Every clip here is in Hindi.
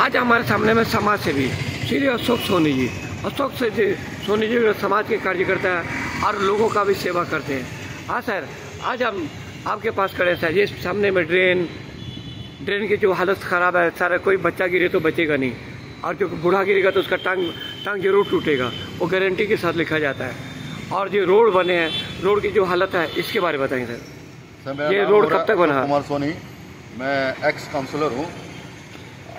आज हमारे सामने में समाज सेवी श्री अशोक सोनी जी। अशोक से जी सोनी जी समाज के कार्यकर्ता हैं और लोगों का भी सेवा करते हैं। हाँ सर आज हम आपके पास खड़े सर। ये सामने में ड्रेन ड्रेन की जो हालत ख़राब है सारा कोई बच्चा गिरे तो बचेगा नहीं। और जो बूढ़ा गिरेगा तो उसका टांग टांग ज़रूर टूटेगा। वो गारंटी के साथ लिखा जाता है। और जो रोड बने हैं रोड की जो हालत है इसके बारे में बताएँगे सर। ये रोड कब तक बना? कुमार सोनी। मैं एक्स काउंसलर हूँ।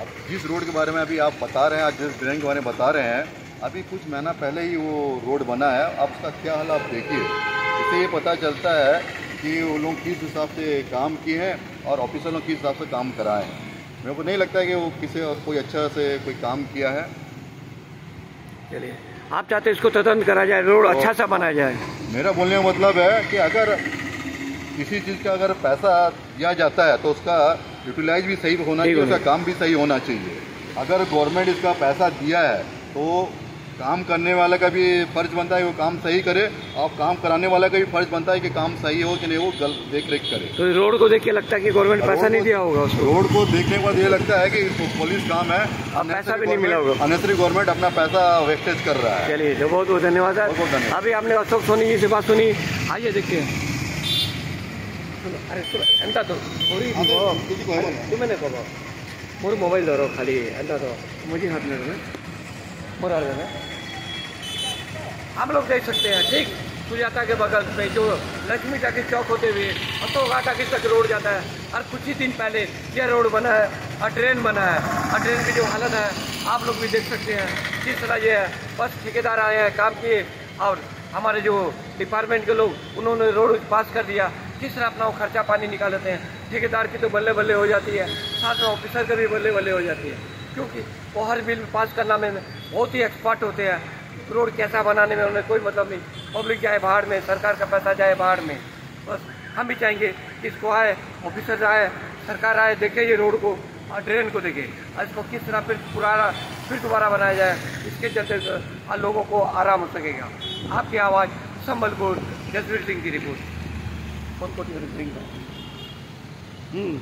अब जिस रोड के बारे में अभी आप बता रहे हैं आज जिस ड्रेन के बारे में बता रहे हैं अभी कुछ महीना पहले ही वो रोड बना है। अब उसका क्या हाल आप देखिए। इससे ये पता चलता है कि वो लोग किस हिसाब से काम किए हैं और ऑफिसर लोग किस हिसाब से काम कराए हैं। मेरे को नहीं लगता है कि वो किसी और कोई अच्छा से कोई काम किया है। चलिए आप चाहते हैं इसको तदंत करा जाए रोड अच्छा सा बनाया जाए? मेरा बोलने का मतलब है कि अगर किसी चीज़ का अगर पैसा दिया जाता है तो उसका यूटिलाइज भी सही होना चाहिए उसका काम भी सही होना चाहिए। अगर गवर्नमेंट इसका पैसा दिया है तो काम करने वाला का भी फ़र्ज़ बनता है कि वो काम सही करे और काम कराने वाला का भी फ़र्ज़ बनता है कि काम सही हो कि नहीं वो गल देख रेख करे। तो रोड को देख के लगता है कि गवर्नमेंट पैसा नहीं दिया होगा उसको? रोड को देखने के बाद ये लगता है कि पुलिस काम है। पैसा भी नहीं मिला होगा। अनेसरी गवर्नमेंट अपना पैसा वेस्टेज कर रहा है। चलिए तो बहुत बहुत धन्यवाद। अभी आपने अशोक सोनी जी से बात सुनी। आइए देखते हैं। ଆରେ कब मोर मोबाइल धर खाली एंटा तो मुझे हाथ में मोर मोरा में आप लोग देख सकते हैं ठीक सुजाता के बगल में जो लक्ष्मी टाकी चौक होते हुए अतोगा टाकी तक रोड जाता है और कुछ ही दिन पहले यह रोड बना है और ट्रेन बना है और ट्रेन की जो हालत है आप लोग भी देख सकते हैं जिस तरह यह है बस ठेकेदार आए हैं काम किए और हमारे जो डिपार्टमेंट के लोग उन्होंने रोड पास कर दिया किस तरह अपना वो खर्चा पानी निकाल लेते हैं, ठेकेदार की तो बल्ले बल्ले हो जाती है, साथ में ऑफिसर की भी बल्ले बल्ले हो जाती है। क्योंकि वो हर बिल पास करना में बहुत ही एक्सपर्ट होते हैं। रोड कैसा बनाने में उन्हें कोई मतलब नहीं। पब्लिक जाए बाहर में, सरकार का पैसा जाए बाहर में। बस हम भी चाहेंगे कि इसको आए ऑफिसर आए, सरकार आए, देखे ये रोड को, और ड्रेन को देखे। और इसको किस तरह फिर पुराना, फिर दोबारा बनाया जाए, इसके चलते लोगों को आराम हो सकेगा। आपकी आवाज़, संबलपुर, जसवीर सिंह की रिपोर्ट। போட்டு போட்டு இருக்கிறீங்க ம்.